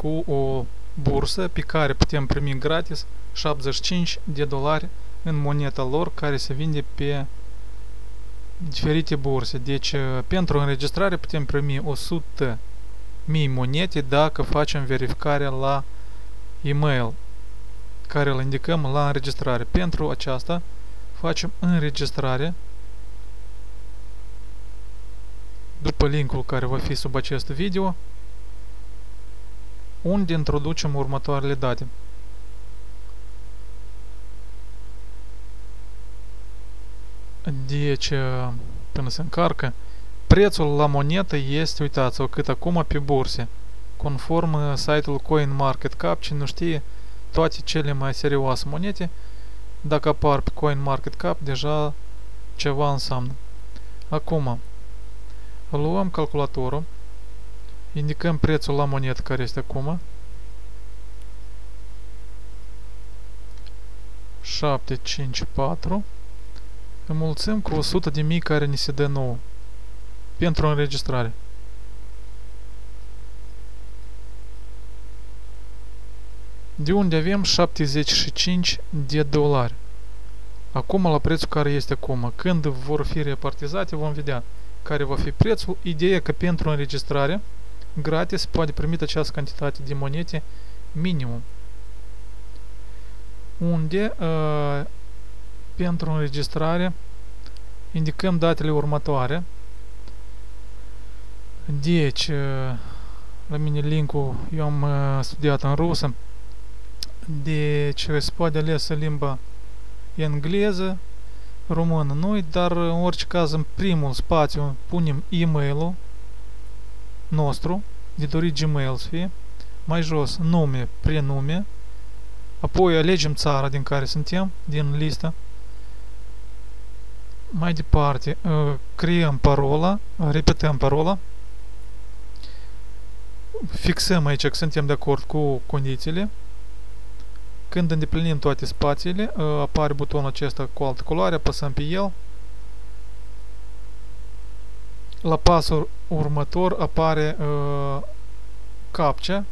cu o bursă pe care putem primi gratis 75 de dolari în moneta lor care se vinde pe diferite burse. Deci pentru înregistrare putem primi 100 mii monete dacă facem verificarea la e-mail care îl indicăm la înregistrare. Pentru aceasta facem înregistrare după linkul care va fi sub acest video unde introducem următoarele date. Deci, până se încarcă, prețul la monetă este, uitați-o, cât acum pe burse. Conform site-ul CoinMarketCap, cine nu știe, toate cele mai serioase monete, dacă apar pe CoinMarketCap, deja ceva înseamnă. Acum, luăm calculatorul, indicăm prețul la monetă care este acum, 754 înmulțim cu 100 de mii care ni se dă nouă pentru înregistrare. De unde avem 75 de dolari. Acum la prețul care este acum. Când vor fi repartizate vom vedea care va fi prețul. Ideea că pentru înregistrare gratis poate primite această cantitate de monete minimum. Unde uh, pentru înregistrare indicăm datele următoare. Deci, uh, la mine linkul eu am uh, studiat în rusă. Deci, se poate ales limba engleză, română nu dar în orice caz în primul spațiu punem e-mail-ul nostru, de dorit Gmail să fie, mai jos nume, prenume, apoi alegem țara din care suntem, din listă, mai departe, creăm parola, repetăm parola, fixăm aici că suntem de acord cu condițiile, când îndeplinim toate spațiile, apare butonul acesta cu altă culoare, apăsăm pe el, la pasul următor apare uh, captcha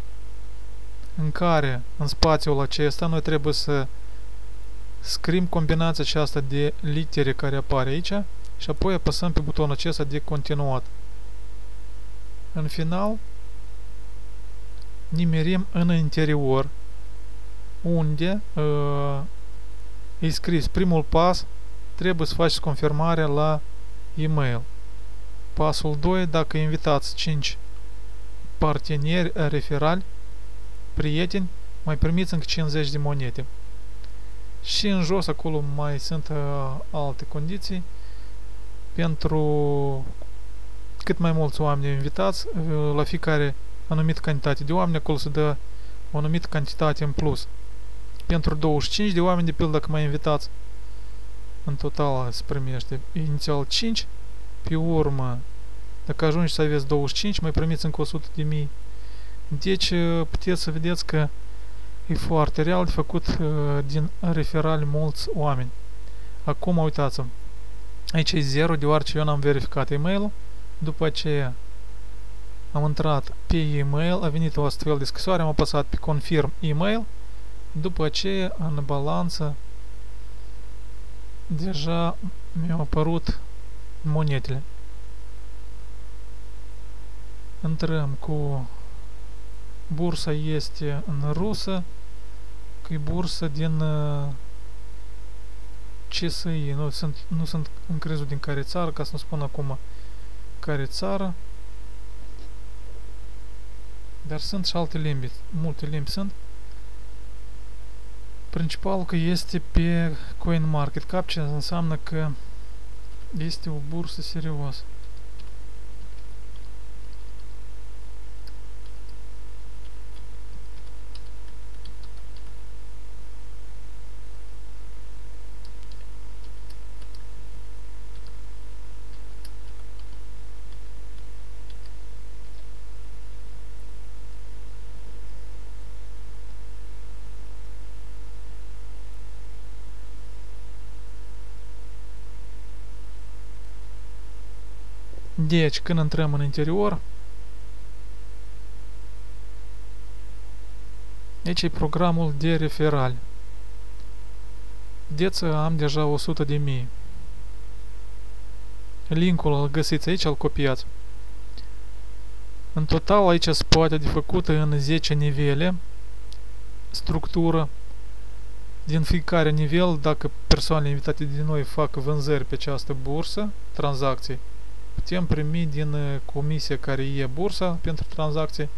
în care în spațiul acesta noi trebuie să scrim combinația aceasta de litere care apare aici și apoi apăsăm pe butonul acesta de continuat. În final, nimerim în interior unde uh, e scris primul pas, trebuie să faci confirmarea la e-mail. Pasul 2, dacă invitați 5 parteneri referali, prieteni, mai primiți încă 50 de monede. Și în jos acolo mai sunt uh, alte condiții pentru cât mai mulți oameni invitați, uh, la fiecare anumită cantitate de oameni, acolo se dă o anumită cantitate în plus. Pentru 25 de oameni, de pildă, dacă mai invitați, în total se primește inițial 5, pe urmă, dacă ajungi să aveți 25, mai primiți încă 100 de mii. Deci puteți să vedeți că e foarte real de făcut uh, din referali mulți oameni. Acum uitați-vă. Aici e 0 deoarece eu n-am verificat e-mail-ul. După aceea am intrat pe e-mail, a venit o astfel de scrisoare, am apăsat pe confirm e-mail. După aceea în balanță deja mi-au apărut monetele. E uh, CSI, nu sunt, nu sunt încrezut din care țară, ca să nu spun acum care țară. Dar sunt și alte limbi, multe limbi sunt. Principal că este pe CoinMarketCap, ce înseamnă că este o bursă serioasă. Deci, când intrăm în interior, Aici e programul de referal. Vedeți, am deja 100 de mii. Linkul îl găsiți aici, îl copiați. În total aici se poate de făcut în 10 nivele structură. Din fiecare nivel, dacă persoanele invitate de noi fac vânzări pe această bursă, tranzacții, putem primi din comisia care e bursa pentru tranzacții,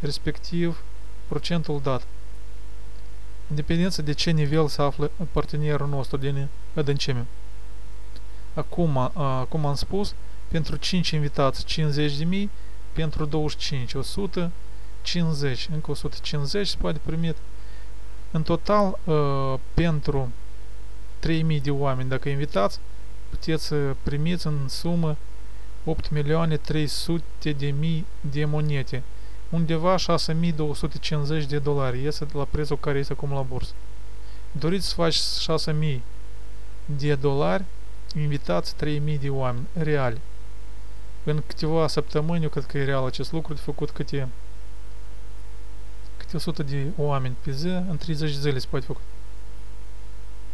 respectiv procentul dat. În dependență de ce nivel se află partenerul nostru din adâncime. Acum, acum am spus, pentru 5 invitați 50.000, pentru 25 150, încă 150 se poate primi în total pentru 3000 de oameni, dacă invitați, puteți să primiți în sumă 8 milioane 300 de mii de monete, undeva 6250 de dolari, iese la prețul care este acum la bursă. Doriți să faci 6000 de dolari, invitați 3000 de oameni reali. În câteva săptămâni, eu cred că e real acest lucru, de făcut câte, câte 100 de oameni pe zi, în 30 zile se poate făcut.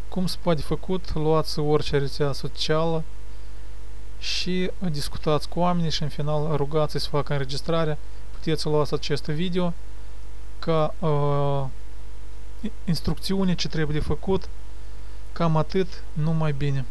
Cum se poate făcut? Luați orice rețea socială și discutați cu oamenii și în final rugați să facă înregistrarea. Puteți să luați acest video ca uh, instrucțiune ce trebuie de făcut. Cam atât, numai bine.